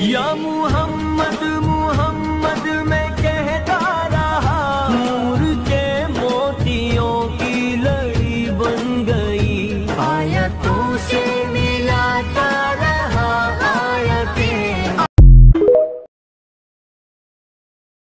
Ya Muhammed